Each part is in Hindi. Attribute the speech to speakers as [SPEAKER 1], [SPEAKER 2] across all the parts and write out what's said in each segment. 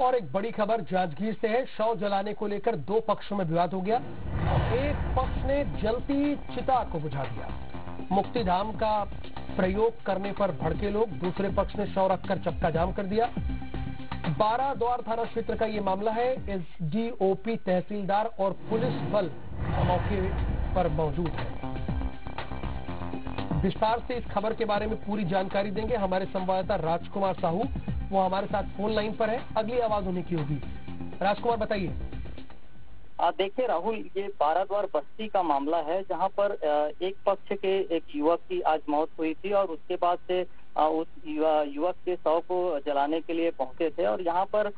[SPEAKER 1] और एक बड़ी खबर जांजगीर से है। शव जलाने को लेकर दो पक्षों में विवाद हो गया। एक पक्ष ने जलती चिता को बुझा दिया। मुक्तिधाम का प्रयोग करने पर भड़के लोग, दूसरे पक्ष ने शव रखकर चक्का जाम कर दिया। बारह द्वार थाना क्षेत्र का यह मामला है। एसडीओपी तहसीलदार और पुलिस बल मौके पर मौजूद है। विस्तार से इस खबर के बारे में पूरी जानकारी देंगे हमारे संवाददाता राजकुमार साहू। वो हमारे साथ फ़ोन लाइन पर है। अगली आवाज़ होने की होगी। राजकुमार, बताइए।
[SPEAKER 2] देखिए, राहुल, ये बाराद्वार बस्ती का मामला है, जहाँ पर एक पक्ष के एक युवक की आज मौत हुई थी और उसके बाद से उस युवक के शव को जलाने के लिए पहुँचे थे। और यहाँ पर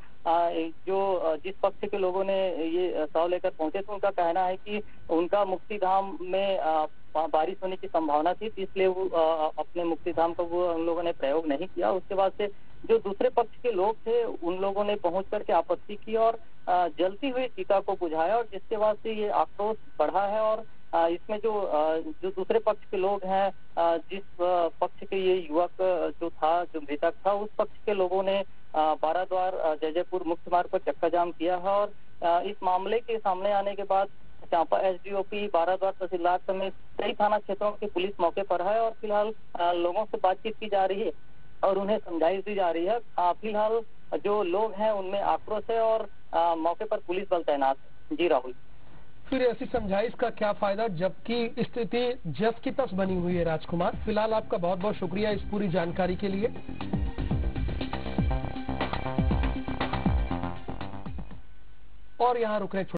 [SPEAKER 2] जो जिस पक्ष के लोगों ने ये शव लेकर पहुँचे थे, उनका कहना है कि उनका मुक्तिधाम में बारिश होने की संभावना थी इसलिए वो अपने मुक्तिधाम का वो उन लोगों ने प्रयोग नहीं किया। उसके बाद से जो दूसरे पक्ष के लोग थे, उन लोगों ने पहुँच करके आपत्ति की और जलती हुई सीता को बुझाया और जिसके बाद से ये आक्रोश बढ़ा है और इसमें जो जो दूसरे पक्ष के लोग हैं जिस पक्ष के ये युवक जो था, जो मृतक था, उस पक्ष के लोगों ने बाराद्वार जयजयपुर मुख्य मार्ग पर चक्का जाम किया है और इस मामले के सामने आने के बाद Champa S D O SDOP Baradwar तहसीलदार समेत कई थाना क्षेत्रों की पुलिस मौके पर है और फ़िलहाल लोगों से बातचीत की जा रही है। और उन्हें समझाइश दी जा रही है। फ़िलहाल जो लोग हैं उनमें आक्रोश है और आ, मौके पर पुलिस बल तैनात जी राहुल।
[SPEAKER 1] फिर ऐसी समझाइश का क्या फ़ायदा जबकि स्थिति जस की तस बनी हुई है राजकुमार। फ़िलहाल आपका बहुत बहुत शुक्रिया इस पूरी जानकारी के लिए। और यहाँ रुक रहे